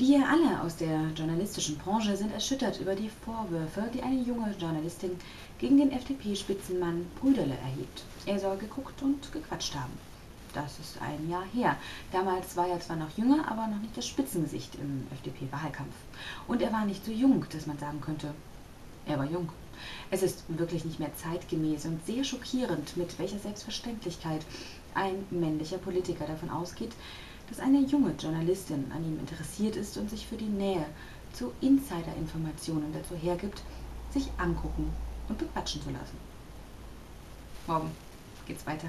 Wir alle aus der journalistischen Branche sind erschüttert über die Vorwürfe, die eine junge Journalistin gegen den FDP-Spitzenmann Brüderle erhebt. Er soll geguckt und gequatscht haben. Das ist ein Jahr her. Damals war er zwar noch jünger, aber noch nicht das Spitzengesicht im FDP-Wahlkampf. Und er war nicht so jung, dass man sagen könnte, er war jung. Es ist wirklich nicht mehr zeitgemäß und sehr schockierend, mit welcher Selbstverständlichkeit ein männlicher Politiker davon ausgeht, dass eine junge Journalistin an ihm interessiert ist und sich für die Nähe zu Insider-Informationen dazu hergibt, sich angucken und bequatschen zu lassen. Morgen geht's weiter.